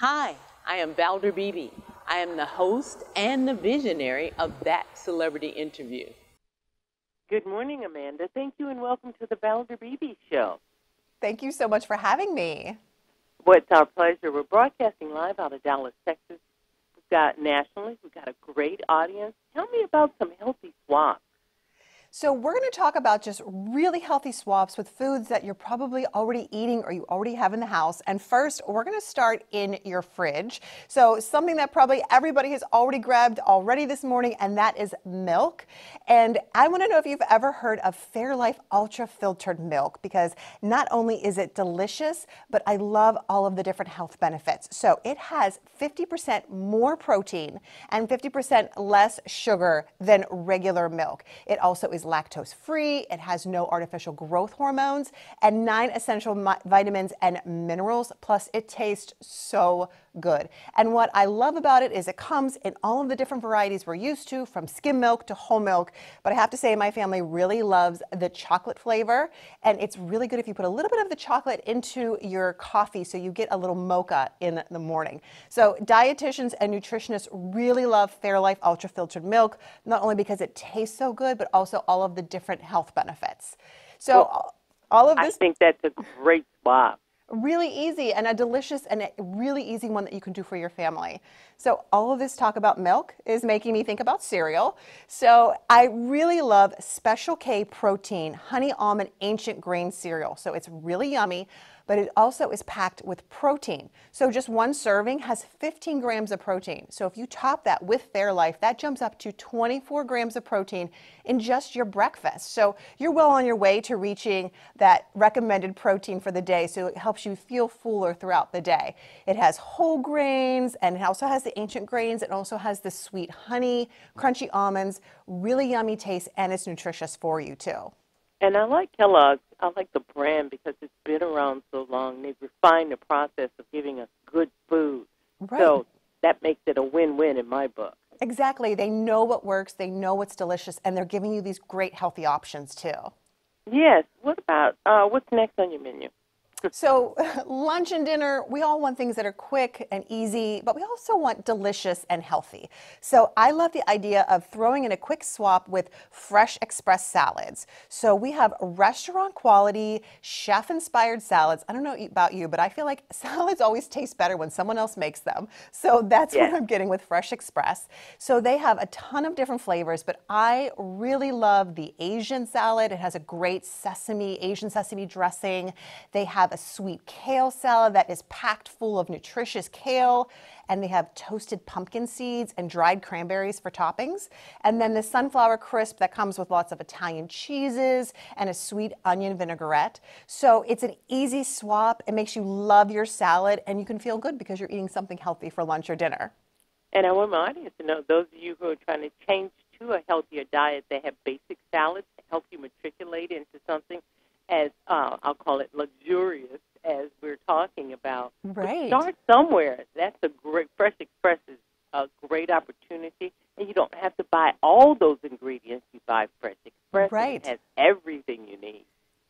Hi, I am Valder Beebe. I am the host and the visionary of That Celebrity Interview. Good morning, Amanda. Thank you and welcome to the Valder Beebe Show. Thank you so much for having me. Well, it's our pleasure. We're broadcasting live out of Dallas, Texas. We've got nationally, we've got a great audience. Tell me about some healthy swaps. So we're going to talk about just really healthy swaps with foods that you're probably already eating or you already have in the house. And first, we're going to start in your fridge. So something that probably everybody has already grabbed already this morning, and that is milk. And I want to know if you've ever heard of Fairlife Ultra Filtered Milk because not only is it delicious, but I love all of the different health benefits. So it has 50% more protein and 50% less sugar than regular milk. It also is lactose free, it has no artificial growth hormones, and nine essential vitamins and minerals. Plus, it tastes so good. And what I love about it is it comes in all of the different varieties we're used to, from skim milk to whole milk. But I have to say, my family really loves the chocolate flavor. And it's really good if you put a little bit of the chocolate into your coffee so you get a little mocha in the morning. So, dietitians and nutritionists really love Fairlife Ultra Filtered Milk, not only because it tastes so good, but also all of the different health benefits. So, well, all of this. I think that's a great swap really easy and a delicious and a really easy one that you can do for your family. So all of this talk about milk is making me think about cereal. So I really love Special K protein honey almond ancient grain cereal. So it's really yummy but it also is packed with protein. So just one serving has 15 grams of protein. So if you top that with Fairlife, that jumps up to 24 grams of protein in just your breakfast. So you're well on your way to reaching that recommended protein for the day. So it helps you feel fuller throughout the day. It has whole grains and it also has the ancient grains. It also has the sweet honey, crunchy almonds, really yummy taste, and it's nutritious for you too. And I like Kellogg's. I like the brand because it's been around so long. They've refined the process of giving us good food. Right. So that makes it a win-win in my book. Exactly. They know what works. They know what's delicious, and they're giving you these great healthy options too. Yes. What about uh, what's next on your menu? So, lunch and dinner, we all want things that are quick and easy, but we also want delicious and healthy. So, I love the idea of throwing in a quick swap with Fresh Express salads. So, we have restaurant quality, chef inspired salads. I don't know about you, but I feel like salads always taste better when someone else makes them. So, that's what I'm getting with Fresh Express. So, they have a ton of different flavors, but I really love the Asian salad. It has a great sesame, Asian sesame dressing. They have a sweet kale salad that is packed full of nutritious kale, and they have toasted pumpkin seeds and dried cranberries for toppings. And then the sunflower crisp that comes with lots of Italian cheeses and a sweet onion vinaigrette. So it's an easy swap. It makes you love your salad, and you can feel good because you're eating something healthy for lunch or dinner. And I want my audience to know those of you who are trying to change to a healthier diet, they have basic salads you matriculate into something as uh, I'll call it luxurious as we're talking about. Right. But start somewhere. That's a great Fresh Express is a great opportunity, and you don't have to buy all those ingredients. You buy Fresh Express. Right. It has everything you need.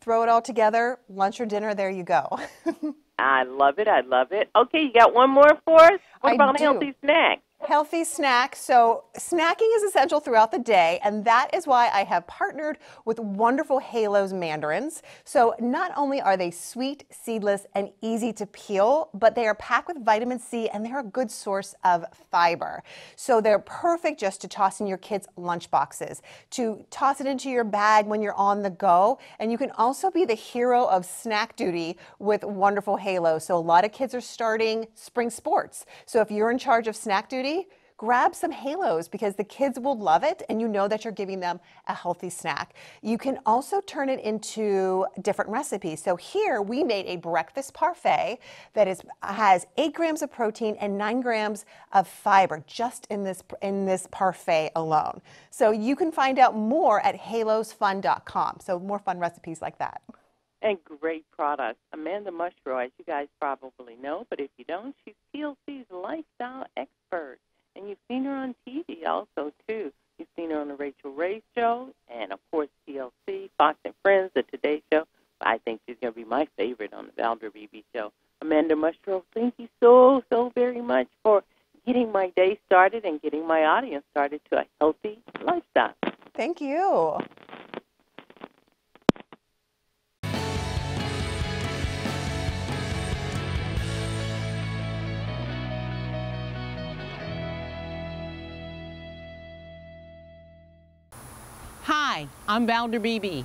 Throw it all together, lunch or dinner. There you go. I love it. I love it. Okay, you got one more for us? What I about do. a healthy snack? Healthy snack. So, snacking is essential throughout the day, and that is why I have partnered with wonderful Halos mandarins. So, not only are they sweet, seedless, and easy to peel, but they are packed with vitamin C and they're a good source of fiber. So, they're perfect just to toss in your kids' lunch boxes, to toss it into your bag when you're on the go, and you can also be the hero of snack duty with wonderful Halos. So, a lot of kids are starting spring sports. So, if you're in charge of snack duty, grab some halos because the kids will love it and you know that you're giving them a healthy snack. You can also turn it into different recipes. So here we made a breakfast parfait that is has eight grams of protein and nine grams of fiber just in this in this parfait alone. So you can find out more at halosfun.com. So more fun recipes like that. And great products. Amanda Mushro, as you guys probably know, but if you don't, she's TLC's lifestyle expert. And you've seen her on TV also, too. You've seen her on the Rachael Ray Show, and of course, TLC, Fox and Friends, The Today Show. I think she's going to be my favorite on the Valder Beebe Show. Amanda Mushro, thank you so, so very much for getting my day started and getting my audience started to a healthy lifestyle. Thank you. Hi, I'm Valder Beebe.